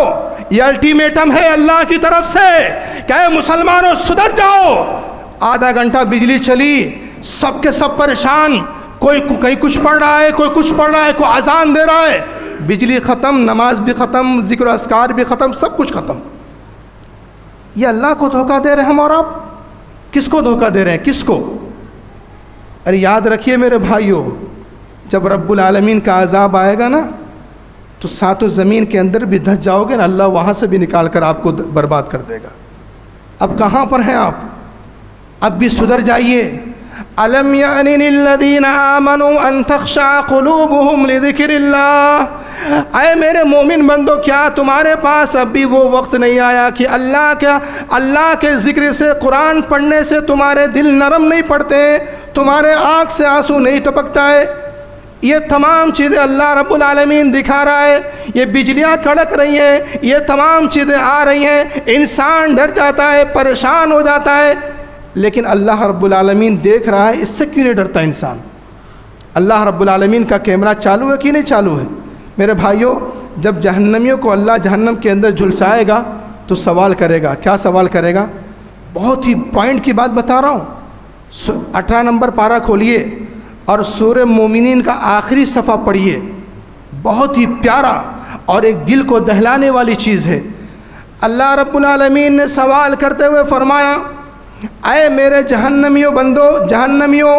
ये अल्टीमेटम है अल्लाह की तरफ़ से। क्या मुसलमानों, सुधर जाओ। आधा घंटा बिजली चली, सबके सब परेशान। कोई कहीं कुछ पढ़ रहा है, कोई कुछ पढ़ रहा है, कोई अजान दे रहा है। बिजली ख़त्म, नमाज़ भी ख़त्म, ज़िक्र असकार भी ख़त्म, सब कुछ ख़त्म। ये अल्लाह को धोखा दे रहे हैं हम और आप? किसको धोखा दे रहे हैं? किसको? अरे याद रखिए मेरे भाइयों, जब रब्बुल आलमीन का अजाब आएगा ना तो सातों ज़मीन के अंदर भी धस जाओगे ना, अल्लाह वहाँ से भी निकाल कर आपको बर्बाद कर देगा। अब कहाँ पर हैं आप? अब भी सुधर जाइए। अलम अय मेरे मोमिन बंदो, क्या तुम्हारे पास अब भी वो वक्त नहीं आया कि अल्लाह क्या, अल्लाह के ज़िक्र से, कुरान पढ़ने से तुम्हारे दिल नरम नहीं पड़ते, तुम्हारे आँख से आँसू नहीं टपकता है? ये तमाम चीज़ें अल्लाह रब्बुल आलमीन दिखा रहा है। ये बिजलियाँ कड़क रही हैं, ये तमाम चीज़ें आ रही हैं। इंसान डर जाता है, परेशान हो जाता है। लेकिन अल्लाह रब्बुल आलमीन देख रहा है, इससे क्यों नहीं डरता इंसान? अल्लाह रब्बुल आलमीन का कैमरा चालू है कि नहीं चालू है? मेरे भाइयों, जब जहन्नमियों को अल्लाह जहन्नम के अंदर झुलसाएगा तो सवाल करेगा, क्या सवाल करेगा? बहुत ही पॉइंट की बात बता रहा हूँ। अठारह नंबर पारा खोलिए। और सूर मोमिन का आखिरी सफ़ा पढ़िए। बहुत ही प्यारा और एक दिल को दहलाने वाली चीज़ है। अल्लाह रब्बुल आलमीन ने सवाल करते हुए फरमाया, अय मेरे जहन्नमियों बंदो, जहन्नमियों,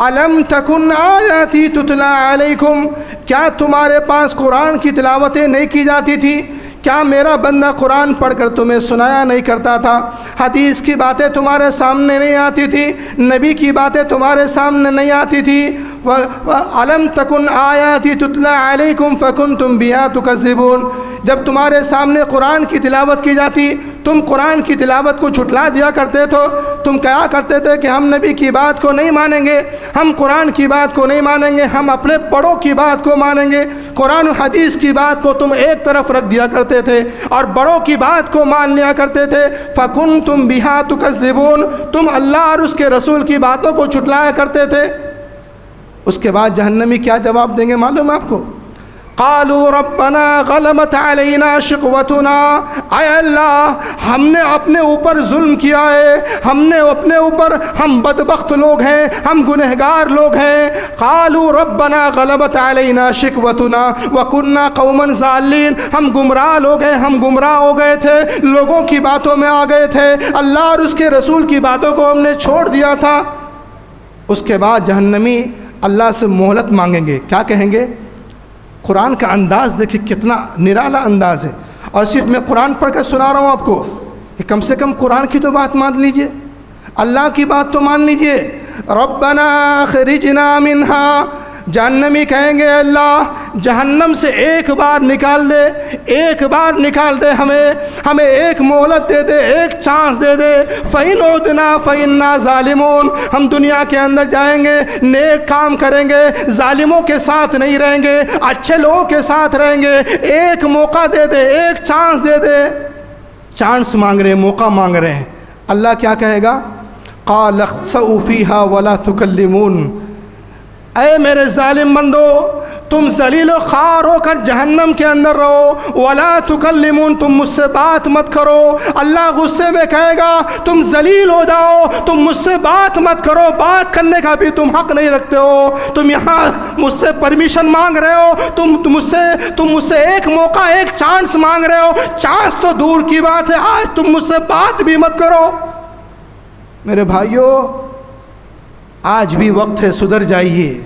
अलम तकुन आयाती तुतला अलैकुम, क्या तुम्हारे पास कुरान की तिलावतें नहीं की जाती थी? क्या मेरा बंदा कुरान पढ़कर तुम्हें सुनाया नहीं करता था? हदीस की बातें तुम्हारे सामने नहीं आती थी नबी की बातें तुम्हारे सामने नहीं आती थी। व, अलम तकुन आया थी तुतला अलैकुम फ़कुन तुम बिया तुकज़िबून। जब तुम्हारे सामने कुरान की तिलावत की जाती तुम कुरान की तिलावत को छुटला दिया करते थे। तुम क्या करते थे कि हम नबी की बात को नहीं मानेंगे, हम कुरान की बात को नहीं मानेंगे, हम अपने बड़ों की बात को मानेंगे। कुरान हदीस की बात को तुम एक तरफ़ रख दिया करते थे और बड़ों की बात को मान लिया करते थे। फ़कुन तुम बिहा तुकज़िबून तुम अल्लाह और उसके रसूल की बातों को छुटलाया करते थे। उसके बाद जहन्नमी क्या जवाब देंगे मालूम है आपको? कालू रबना गलमत अलैना शिकवतुना। आय अल्लाह, हमने अपने ऊपर जुल्म किया है, हमने अपने ऊपर, हम बदबख्त लोग हैं, हम गुनहगार लोग हैं। कालू रबना गलबत अलैना शिकवतुना। वकुन्ना कौमन सालीन हम गुमराह लोग हैं, हम गुमराह हो गए थे, लोगों की बातों में आ गए थे। अल्लाह और उसके रसूल की बातों को हमने छोड़ दिया था। उसके बाद जहन्नमी अल्लाह से मोहलत मांगेंगे। क्या कहेंगे? कुरान का अंदाज़ देखिए कितना निराला अंदाज़ है। और सिर्फ़ मैं कुरान पढ़ कर सुना रहा हूँ आपको कि कम से कम कुरान की तो बात मान लीजिए, अल्लाह की बात तो मान लीजिए, रब्बना खरिजना मिनहा जहन्नमी कहेंगे, अल्लाह, जहन्नम से एक बार निकाल दे, एक बार निकाल दे हमें हमें एक मोहलत दे दे, एक चांस दे दे। फ़ैन उदना फ़ैन्ना ालिमून हम दुनिया के अंदर जाएँगे, नेक काम करेंगे ालिमों के साथ नहीं रहेंगे, अच्छे लोगों के साथ रहेंगे, एक मौका दे दे, एक चांस दे दे। चांस मांग रहे हैं, मौका मांग रहे हैं। अल्लाह क्या कहेगा? का लखसफ़ीहा वला तुकल्लिमून अय मेरे ालिम बंदो, तुम जलील खार होकर जहन्नम के अंदर रहो। वला तुकल्लिमुन, तुम मुझसे बात मत करो। अल्लाह गुस्से में कहेगा, तुम जलील हो जाओ। तुम मुझसे बात मत करो। बात करने का भी तुम हक नहीं रखते हो। तुम यहाँ मुझसे परमिशन मांग रहे हो। तुम मुझसे तुम मुझसे एक मौका, एक चांस मांग रहे हो। चांस तो दूर की बात है। आज तुम मुझसे बात भी मत करो। मेरे भाइयों आज भी वक्त है, सुधर जाइए।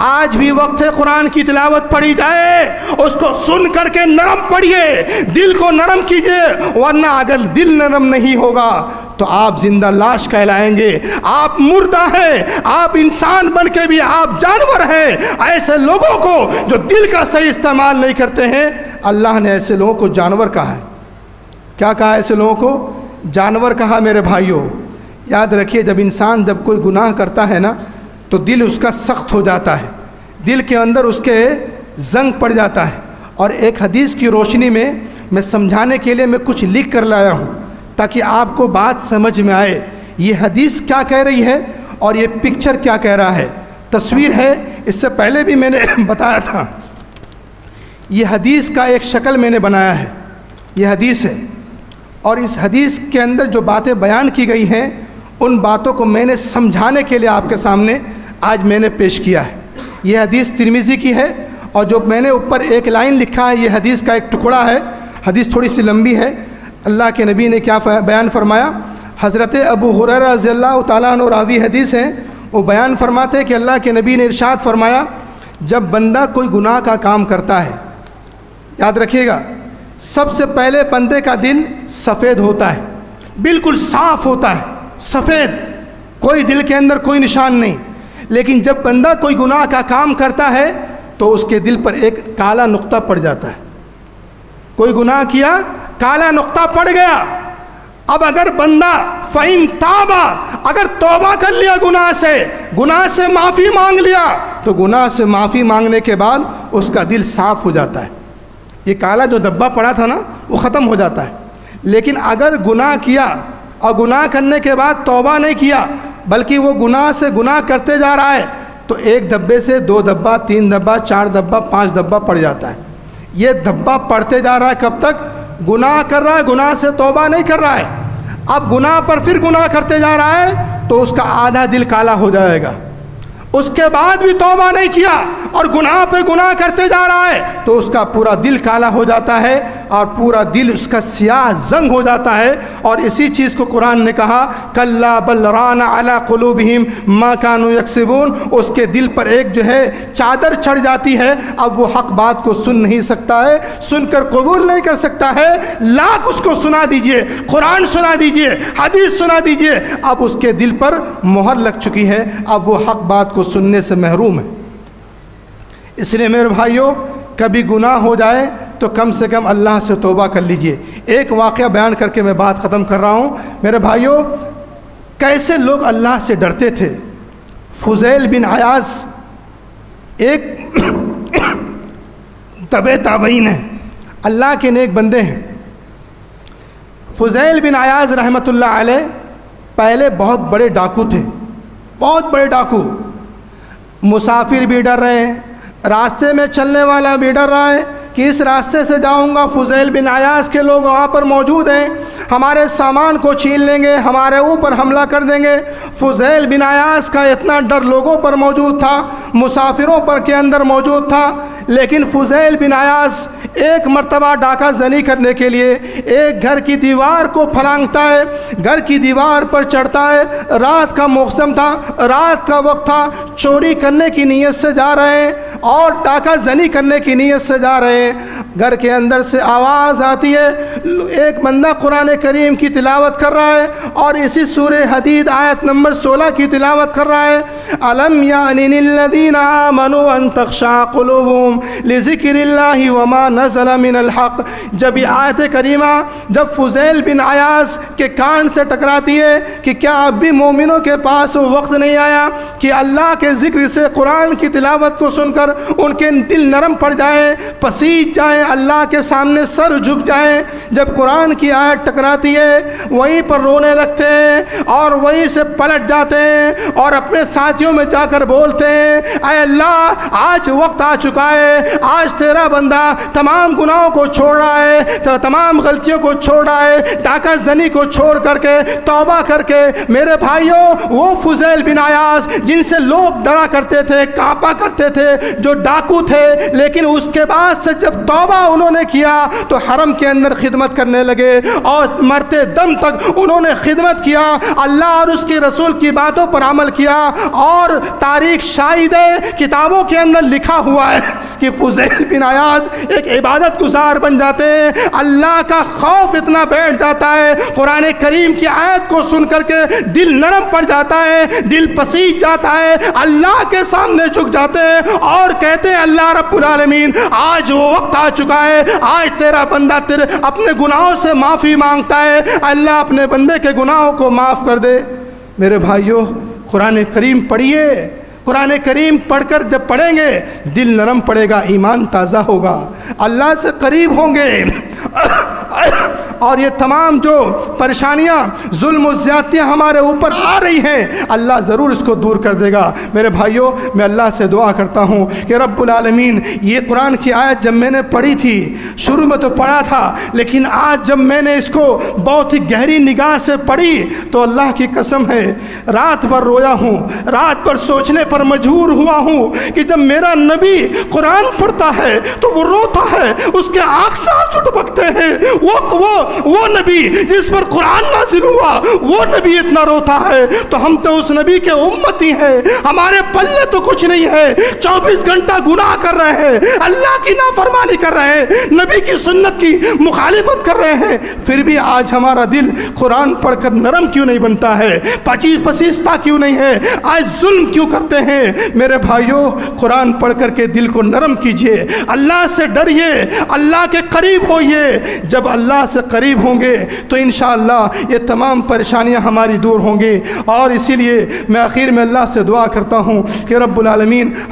आज भी वक्त है, कुरान की तिलावत पढ़ी जाए। उसको सुन करके नरम पढ़िए दिल को नरम कीजिए, वरना अगर दिल नरम नहीं होगा तो आप ज़िंदा लाश कहलाएँगे। आप मुर्दा हैं, आप इंसान बन के भी आप जानवर हैं। ऐसे लोगों को जो दिल का सही इस्तेमाल नहीं करते हैं, अल्लाह ने ऐसे लोगों को जानवर कहा है। क्या कहा ऐसे लोगों को? जानवर कहा, मेरे भाइयों याद रखिए, जब इंसान जब कोई गुनाह करता है ना तो दिल उसका सख्त हो जाता है। दिल के अंदर उसके जंग पड़ जाता है। और एक हदीस की रोशनी में मैं समझाने के लिए मैं कुछ लिख कर लाया हूँ, ताकि आपको बात समझ में आए। ये हदीस क्या कह रही है और ये पिक्चर क्या कह रहा है? तस्वीर है, इससे पहले भी मैंने बताया था। ये हदीस का एक शक्ल मैंने बनाया है। ये हदीस है। और इस हदीस के अंदर जो बातें बयान की गई हैं उन बातों को मैंने समझाने के लिए आपके सामने आज मैंने पेश किया है। यह हदीस तिरमिज़ी की है और जो मैंने ऊपर एक लाइन लिखा है, यह हदीस का एक टुकड़ा है। हदीस थोड़ी सी लंबी है। अल्लाह के नबी ने क्या बयान फरमाया? हज़रत अबू हुरर रज़ी तु रावी हदीस हैं। वो बयान फरमाते हैं कि अल्लाह के नबी ने इरशाद फरमाया, जब बंदा कोई गुनाह का काम करता है, याद रखिएगा, सबसे पहले बंदे का दिल सफ़ेद होता है, बिल्कुल साफ़ होता है। सफ़ेद। कोई दिल के अंदर कोई निशान नहीं। लेकिन जब बंदा कोई गुनाह का काम करता है तो उसके दिल पर एक काला नुक्ता पड़ जाता है। कोई गुनाह किया, काला नुक्ता पड़ गया। अब अगर बंदा फ़ैन ताबा, अगर तोबा कर लिया गुनाह से गुनाह से माफ़ी मांग लिया तो गुनाह से माफ़ी मांगने के बाद उसका दिल साफ़ हो जाता है। ये काला जो धब्बा पड़ा था ना, वो ख़त्म हो जाता है। लेकिन अगर गुनाह किया और गुनाह करने के बाद तौबा नहीं किया, बल्कि वो गुनाह से गुनाह करते जा रहा है तो एक धब्बे से दो धब्बा, तीन धब्बा, चार धब्बा, पाँच धब्बा पड़ जाता है। ये धब्बा पड़ते जा रहा है कब तक? गुनाह कर रहा है, गुनाह से तौबा नहीं कर रहा है। अब गुनाह पर फिर गुनाह करते जा रहा है तो उसका आधा दिल काला हो जाएगा। उसके बाद भी तौबा नहीं किया और गुनाह पे गुनाह करते जा रहा है तो उसका पूरा दिल काला हो जाता है और पूरा दिल उसका सियाह जंग हो जाता है। और इसी चीज़ को कुरान ने कहा, कल्ला बलराना अला कुलूबहिम मा कानू यकसिबून। उसके दिल पर एक जो है चादर चढ़ जाती है, अब वो हक बात को सुन नहीं सकता है, सुनकर कबूल नहीं कर सकता है। लाख उसको सुना दीजिए, कुरान सुना दीजिए, हदीस सुना दीजिए, अब उसके दिल पर मोहर लग चुकी है, अब वो हक बात को को सुनने से महरूम है। इसलिए मेरे भाइयों, कभी गुनाह हो जाए तो कम से कम अल्लाह से तोबा कर लीजिए। एक वाक़ बयान करके मैं बात ख़त्म कर रहा हूँ। मेरे भाइयों, कैसे लोग अल्लाह से डरते थे? फुजैल बिन अयाज एक तब ताबईन है। अल्लाह के नेक बंदे हैं। फुजैल बिन अयाज रहमतुल्लाह अलैह, पहले बहुत बड़े डाकू थे। बहुत बड़े डाकू। मुसाफिर भी डर रहे हैं। रास्ते में चलने वाला भी डर रहा है। कि इस रास्ते से जाऊँगा? फुजैल बिन आयास के लोग वहाँ पर मौजूद हैं। हमारे सामान को छीन लेंगे, हमारे ऊपर हमला कर देंगे। फुजैल बिन आयास का इतना डर लोगों पर मौजूद था, मुसाफिरों पर के अंदर मौजूद था। लेकिन फुजैल बिन आयास एक मरतबा डाका जनी करने के लिए एक घर की दीवार को फलांगता है, घर की दीवार पर चढ़ता है। रात का मौसम था, रात का वक्त था। चोरी करने की नीयत से जा रहे हैं और डाका जनी करने की नीयत से जा रहे हैं हैं घर के अंदर से आवाज़ आती है। एक बंदा कुरान करीम की तिलावत कर रहा है और इसी सूर हदीद आयत नंबर 16 की तिलावत कर रहा है। अलम यादीना मनु अनतक्षाकुलूम लिजिक्रिल्लाहि वमा नज़ल जब ये आयत करीमा, जब फुजैल बिन आयास के कान से टकराती है कि क्या अब भी मोमिनों के पास वो वक्त नहीं आया कि अल्लाह के ज़िक्र से कुरान की तिलावत को सुनकर उनके दिल नरम पड़ जाए पसी सीख जाएँ, अल्लाह के सामने सर झुक जाएँ। जब कुरान की आयत टकराती है, वहीं पर रोने लगते हैं और वहीं से पलट जाते हैं और अपने साथियों में जाकर बोलते हैं अल्लाह, आज वक्त आ चुका है, आज तेरा बंदा तमाम तमाम गुनाहों को छोड़ रहा है तो तमाम गलतियों को छोड़ रहा है, डाका जनी को छोड़ करके, तौबा करके, मेरे भाइयों, वो फुजैल बिन आयास, जिनसे लोग डरा करते थे, कांपा करते थे, जो डाकू थे, लेकिन उसके बाद से जब तोबा उन्होंने किया तो हरम के अंदर खिदमत करने लगे और मरते दम तक उन्होंने खिदमत किया, अल्लाह और उसके रसूल की बातों पर अमल किया और तारीख शाहिद है, किताबों के अंदर लिखा हुआ है कि फुजैल बिन आयाज एक इबादत गुजार बन जाते हैं। अल्लाह का खौफ इतना बैठ जाता है, कुरान करीम की आयत को सुन करके दिल नरम पड़ जाता है, दिल पसीज जाता है, अल्लाह के सामने झुक जाते हैं और कहते हैं, अल्लाह रब्बुल आलमीन, आज वो वक्त आ चुका है। आज तेरा बंदा तेरे अपने गुनाहों से माफ़ी माँगता है। अल्लाह अपने बंदे के गुनाहों को माफ़ कर दे। मेरे भाइयों, कुरान करीम पढ़िए। कुरान करीम पढ़कर जब पढ़ेंगे, दिल नरम पड़ेगा, ईमान ताज़ा होगा। अल्लाह से करीब होंगे। और ये तमाम जो परेशानियाँ, जुल्म ज़्यादतियाँ हमारे ऊपर आ रही हैं, अल्लाह ज़रूर इसको दूर कर देगा। मेरे भाइयों, मैं अल्लाह से दुआ करता हूँ कि रब्बुल आलमीन, ये कुरान की आयत जब मैंने पढ़ी थी, शुरू में तो पढ़ा था, लेकिन आज जब मैंने इसको बहुत ही गहरी निगाह से पढ़ी तो अल्लाह की कसम है, रात भर रोया हूँ, रात भर सोचने पर मजबूर हुआ हूँ कि जब मेरा नबी कुरान पढ़ता है तो वो रोता है, उसके आँख से आँसू टपकते हैं वो वो वो नबी जिस पर कुरान नाजिल हुआ, वो नबी इतना रोता है। तो हम तो उस नबी के उम्मती हैं। हमारे पल्ले तो कुछ नहीं है। चौबीस घंटा गुनाह कर रहे हैं। अल्लाह की नाफरमानी कर रहे हैं। नबी की सुन्नत की मुखालिफत कर रहे हैं। फिर भी आज हमारा दिल कुरान पढ़कर नरम क्यों नहीं बनता है? पची पसीसता क्यों नहीं है? आज जुल्म क्यों करते हैं? मेरे भाइयों, कुरान पढ़ करके दिल को नरम कीजिए। अल्लाह से डरिए। अल्लाह के करीब होइए। जब अल्लाह से करीब होंगे तो इन ये तमाम परेशानियाँ हमारी दूर होंगी। और इसीलिए मैं आखिर में अल्लाह से दुआ करता हूँ कि रब्बुल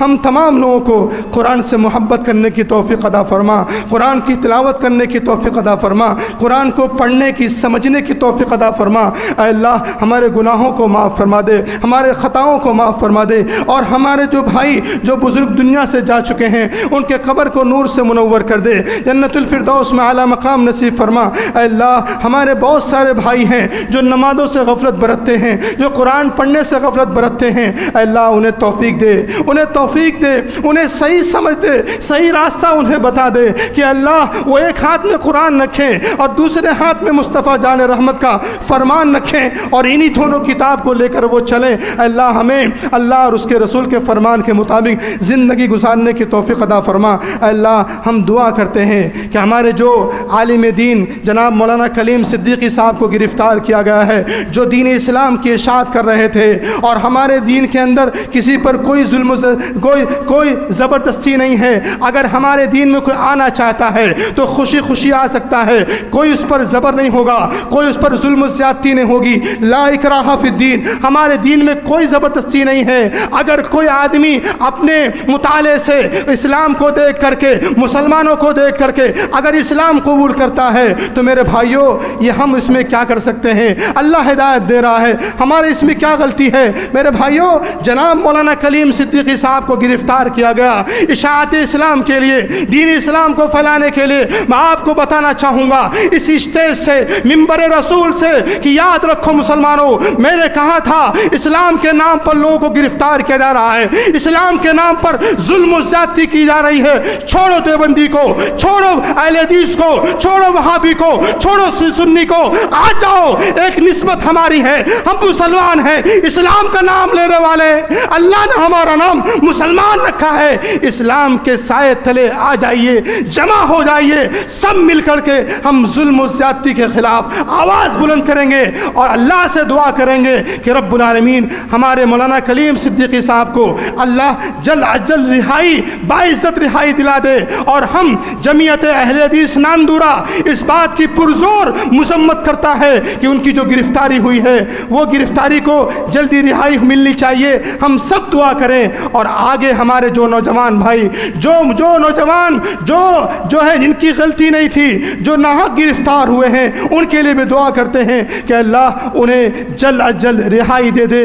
हम तमाम लोगों को कुरान से मोहब्बत करने की तोफ़ी अदा फरमा, कुरान की तिलावत करने की तोफ़ी अदा फरमा, कुरान को पढ़ने की, समझने की तोफ़ी अदा फरमा। अल्लाह, हमारे गुनाहों को माफ़ फरमा दे, हमारे ख़ताओं को माफ़ फरमा दे, और हमारे जो भाई, जो बुज़ुर्ग दुनिया से जा चुके हैं, उनके कब्र को नूर से मुनवर कर दे। जन्नतफरदौस में आला मकाम नसीब फरमा। अल्लाह, हमारे बहुत सारे भाई हैं जो नमाज़ों से गफलत बरतते हैं, जो कुरान पढ़ने से गफलत बरतते हैं। अल्लाह उन्हें तोफ़ी दे, उन्हें तोफ़ी दे, उन्हें सही समझ दे, सही रास्ता उन्हें बता दे कि अल्लाह, वो एक हाथ में कुरान रखें और दूसरे हाथ में मुस्तफ़ा जान रहमत का फरमान रखें और इन्हीं दोनों किताब को लेकर वो चलें। अल्लाह हमें, अल्लाह और उसके रसूल के फरमान के मुताबिक ज़िंदगी गुजारने की तोफ़ी अदा फरमा। अल्लाह, हम दुआ करते हैं कि हमारे जो आलिम दीन, जनाब मौलाना कलीम सिद्दीकी साहब को गिरफ़्तार किया गया है, जो दीन इस्लाम की इशात कर रहे थे। और हमारे दीन के अंदर किसी पर कोई जुल्म कोई कोई ज़बरदस्ती नहीं है। अगर हमारे दीन में कोई आना चाहता है तो खुशी खुशी आ सकता है। कोई उस पर ज़बर नहीं होगा, कोई उस पर जुल्म ज़्यादती नहीं होगी। ला इकराहा फिद्दीन हमारे दीन में कोई ज़बरदस्ती नहीं है। अगर कोई आदमी अपने मुताले से इस्लाम को देख करके, मुसलमानों को देख करके अगर इस्लाम कबूल करता है तो मेरे भाइयों, ये हम इसमें क्या कर सकते हैं? अल्लाह हिदायत दे रहा है। हमारे इसमें क्या गलती है? मेरे भाइयों, जनाब मौलाना कलीम सिद्दीकी साहब को गिरफ़्तार किया गया इशात इस्लाम के लिए, दीन इस्लाम को फैलाने के लिए। मैं आपको बताना चाहूँगा, इस स्टेज से मिम्बर रसूल से, कि याद रखो मुसलमानों, मैंने कहा था, इस्लाम के नाम पर लोगों को गिरफ़्तार किया जा रहा है। इस्लाम के नाम पर जुल्म ज्यादती की जा रही है। छोड़ो देवबंदी को, छोड़ो अहलदीस को, छोड़ो वहाबी को छोड़ो सुन्नी को। आ जाओ। एक नस्बत हमारी है। हम मुसलमान हैं। इस्लाम का नाम लेने वाले अल्लाह ने हमारा नाम मुसलमान रखा है। इस्लाम के साय तले आ जाइए। जमा हो जाइए। सब मिल करके हम जुल्म ज्यादती के खिलाफ आवाज़ बुलंद करेंगे और अल्लाह से दुआ करेंगे कि रब्बुल आलमीन हमारे मौलाना कलीम सिद्दीकी साहब को अल्लाह जल अजल रिहाई, बाइज़्ज़त रिहाई दिला दे। और हम जमीयत अहल हदीस नानदूरा इस बात की पुरजोर मजम्मत करता है कि उनकी जो गिरफ्तारी हुई है, वो गिरफ्तारी को जल्दी रिहाई मिलनी चाहिए। हम सब दुआ करें और आगे हमारे जो नौजवान भाई, जो जो नौजवान, जो जो है, जिनकी गलती नहीं थी, जो नाहक गिरफ़्तार हुए हैं, उनके लिए भी दुआ करते हैं कि अल्लाह उन्हें जल्द अज जल्द रिहाई दे दे।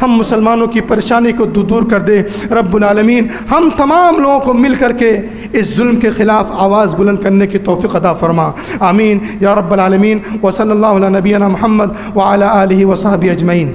हम मुसलमानों की परेशानी को दूर कर दे। रब्बुल आलमीन, हम तमाम लोगों को मिल करके इस जुल्म के ख़िलाफ़ आवाज़ बुलंद करने की तोफ़ी अदा फरमा। आमीन। या रब्बल आलमीन। वसल्लल्लाहु अला नबीना महमद व अला अजमैन